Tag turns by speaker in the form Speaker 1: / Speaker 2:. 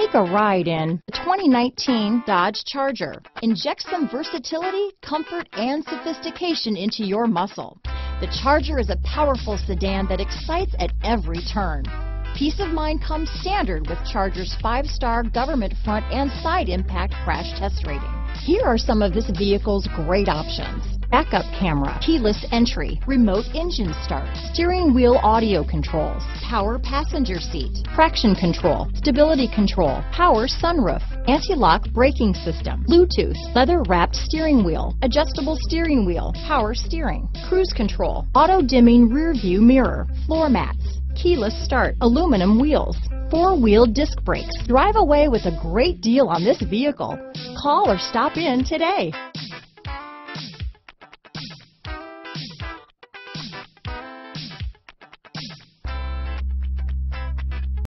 Speaker 1: Take a ride in the 2019 Dodge Charger. Inject some versatility, comfort, and sophistication into your muscle. The Charger is a powerful sedan that excites at every turn. Peace of mind comes standard with Charger's five-star government front and side impact crash test rating. Here are some of this vehicle's great options. Backup camera, keyless entry, remote engine start, steering wheel audio controls, power passenger seat, traction control, stability control, power sunroof, anti-lock braking system, Bluetooth, leather wrapped steering wheel, adjustable steering wheel, power steering, cruise control, auto dimming rear view mirror, floor mats, keyless start, aluminum wheels, four-wheel disc brakes. Drive away with a great deal on this vehicle. Call or stop in today.